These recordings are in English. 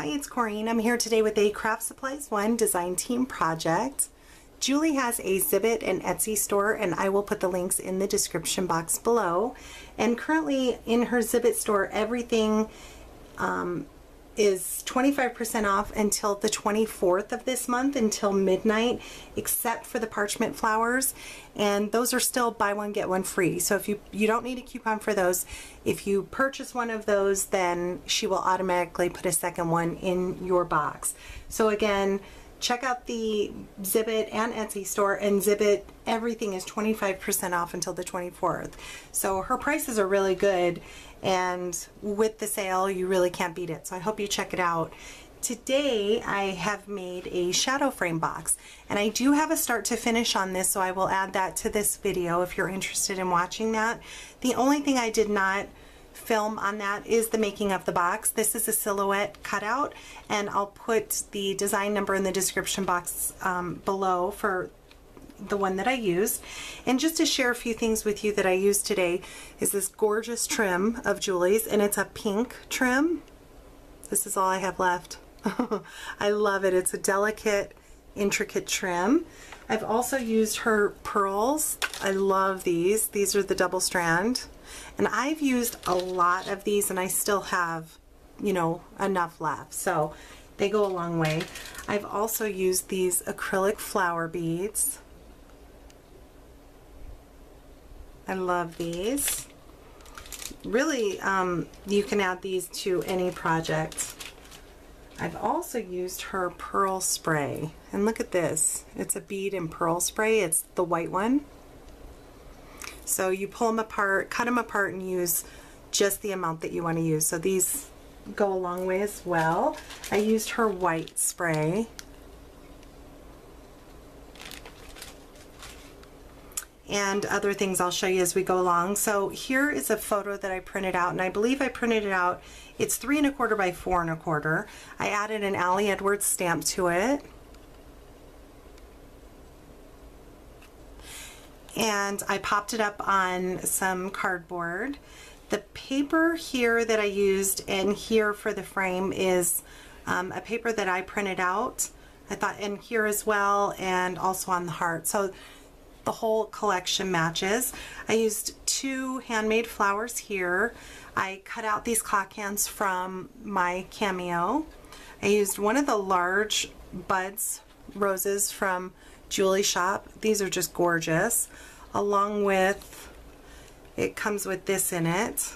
Hi, it's Corene. I'm here today with a Craft Supplies One design team project. Julie has a Zibbet and Etsy store and I will put the links in the description box below. And currently in her Zibbet store, everything um, is 25% off until the 24th of this month until midnight except for the parchment flowers. And those are still buy one get one free. So if you you don't need a coupon for those. If you purchase one of those then she will automatically put a second one in your box. So again check out the Zibbet and Etsy store and Zibbet everything is 25% off until the 24th so her prices are really good and with the sale you really can't beat it. So I hope you check it out. Today I have made a shadow frame box and I do have a start to finish on this so I will add that to this video if you're interested in watching that. The only thing I did not film on that is the making of the box. This is a silhouette cutout and I'll put the design number in the description box um, below for the one that I used. And just to share a few things with you that I used today is this gorgeous trim of Julie's and it's a pink trim. This is all I have left. I love it. It's a delicate, intricate trim. I've also used her pearls. I love these. These are the double strand. And I've used a lot of these and I still have, you know, enough left. So they go a long way. I've also used these acrylic flower beads. I love these. Really, um, you can add these to any project. I've also used her pearl spray. And look at this. It's a bead and pearl spray. It's the white one. So you pull them apart, cut them apart and use just the amount that you want to use. So these go a long way as well. I used her white spray. And other things I'll show you as we go along. So here is a photo that I printed out and I believe I printed it out. It's three and a quarter by four and a quarter. I added an Ali Edwards stamp to it. And I popped it up on some cardboard. The paper here that I used and here for the frame is um, a paper that I printed out. I thought in here as well and also on the heart. So the whole collection matches. I used two handmade flowers here. I cut out these clock hands from my Cameo. I used one of the large buds roses from Julie Shop. These are just gorgeous. Along with, it comes with this in it.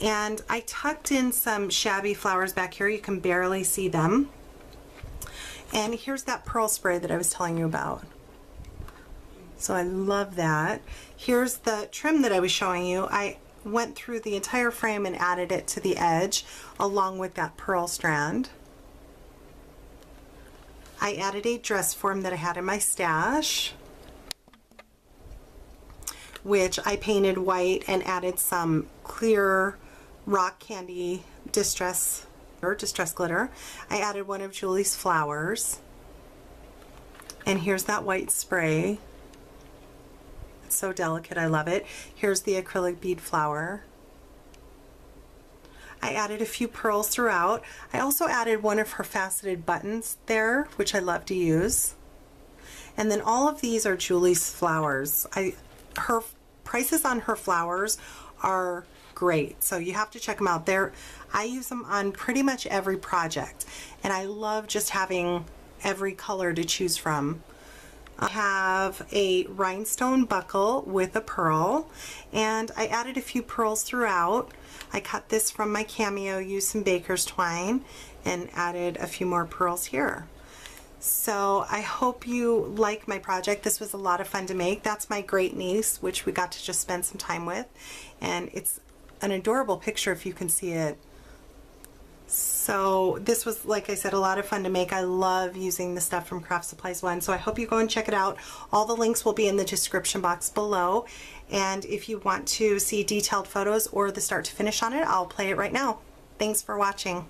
And I tucked in some shabby flowers back here. You can barely see them. And here's that pearl spray that I was telling you about. So I love that. Here's the trim that I was showing you. I went through the entire frame and added it to the edge along with that pearl strand. I added a dress form that I had in my stash which I painted white and added some clear rock candy distress or distress glitter. I added one of Julie's flowers and here's that white spray so delicate. I love it. Here's the acrylic bead flower. I added a few pearls throughout. I also added one of her faceted buttons there, which I love to use. And then all of these are Julie's flowers. I Her prices on her flowers are great. So you have to check them out. There, I use them on pretty much every project. And I love just having every color to choose from. I have a rhinestone buckle with a pearl and I added a few pearls throughout. I cut this from my Cameo, used some baker's twine and added a few more pearls here. So I hope you like my project. This was a lot of fun to make. That's my great niece, which we got to just spend some time with. And it's an adorable picture if you can see it so this was, like I said, a lot of fun to make. I love using the stuff from Craft Supplies One. So I hope you go and check it out. All the links will be in the description box below. And if you want to see detailed photos or the start to finish on it, I'll play it right now. Thanks for watching.